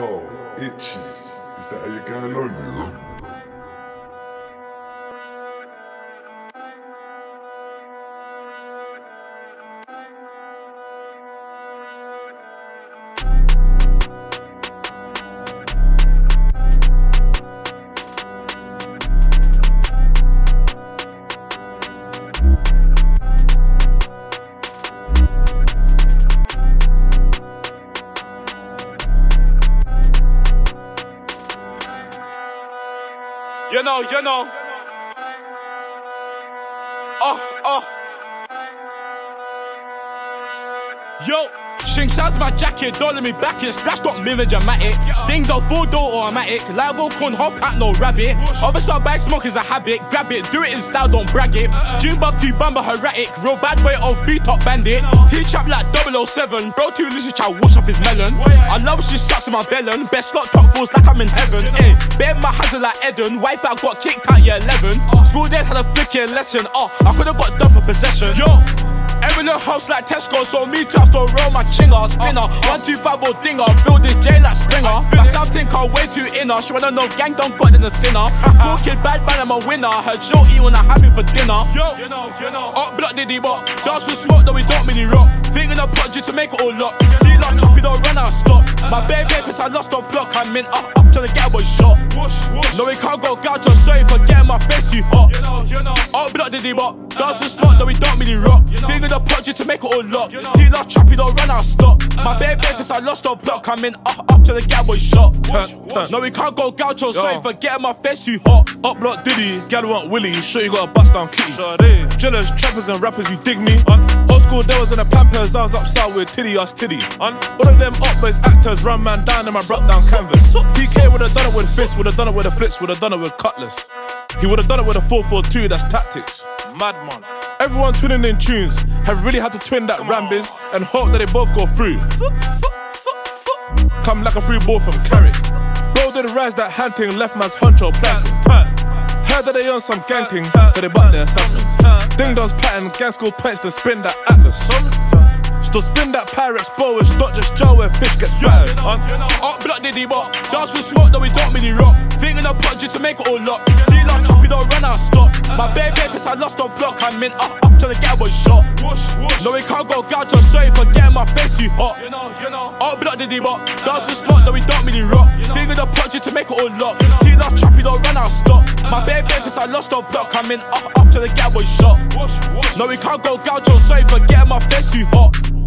Yo, itchy. Is that how you're going on, you? You know, you know. Oh, oh. Yo. Shing shouts my jacket, let me back it. Splash got mirror dramatic. Ding dong full door automatic. Live con hop at no rabbit. I buy smoke is a habit. Grab it, do it in style, don't brag it. June Bob to bumper erratic. Real bad way of beat top bandit. T trap like 007. Bro, too loose, chow wash off his melon. I love she sucks in my bellon. Best slot top falls like I'm in heaven. Eh, bare my hands like Eden. Wife out got kicked out year 11. School dead had a flicking lesson. Oh, I could've got done for possession. Yo. Every little house like Tesco, so me I still roll my chinger, spinner. One, two, five, or dinger, fill this J like Springer. My sound think I'm way too inner, she wanna know gang don't got in the sinner. Kid, bad man, I'm a winner. Heard shorty when I have it for dinner. Yo, you know, you know. Up block diddy but dance with smoke, though we don't really rock. Thinking of pot to make it all lock. D-lock, chop, you don't run out, stop. My bare papers, I lost on block, I'm in up, up, trying to get a boy shot. No, we can't go gouge, sorry for getting my face. You you. Diddy but dance with smoke, though we don't really rock. Thinking the punch to make it all lock. T-lock trappy don't run out stop. My bare breakfast, I lost on block. I'm in up, up to the gal was shot. No, we can't go gaucho, sorry for getting my face too hot. Up block Diddy, gal want Willie, sure you got a bust down kitty. Jealous trappers and rappers, you dig me? Old school, there was in the Pampers, I was upside with Tiddy, us Tiddy. All of them up boys actors, run man down and I broke down canvas. PK would've done it with fists, would've done it with the flips, would've done it with cutlass. He would've done it with a 442, that's tactics. Madman. Everyone twinning in tunes have really had to twin that Rambiz and hope that they both go through. Come like a free ball from Carrick. Bro did rise that hunting, left man's honcho planting. Heard that they on some gang thing, but they bought their assassins. Ding dong's pattern, gang school points to spin that Atlas. Still spin that pirate's bow, it's not just Joe where fish gets battered. Uh, up block diddy but dance with smoke, though we don't really rock. Thinking of punch to make it all lock. D-lock chop, you don't run out, stop. My bare papers, I lost on block, I'm in up, up till the get was shot. No, we can't go gouge, I'm sorry for getting my face too hot. Up block diddy but dance with smoke, though we don't really rock. Thinking of punch to make it all lock. D-lock chop, you don't run out, stop. My bare papers, I lost on block, I'm in up, up till the get was shot. No, we can't go gouge, I'm sorry for getting my face too hot.